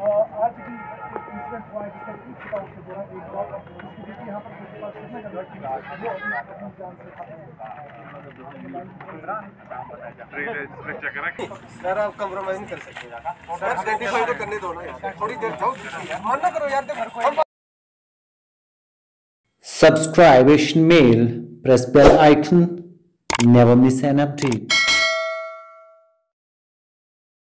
आज भी इंसिडेंट हुआ है जिसका एक दौरान एक बेटी यहाँ पर उसके पास कितने का लड़की वो अभी अपनी जान से खत्म सर आप कंप्रोमाइज नहीं कर सकते सर आइडेंटिफाई तो करने दो ना यार। थोड़ी देर जाओ मन ना करो यार देखो Subscribe Asian Mail, press bell icon, never miss an update.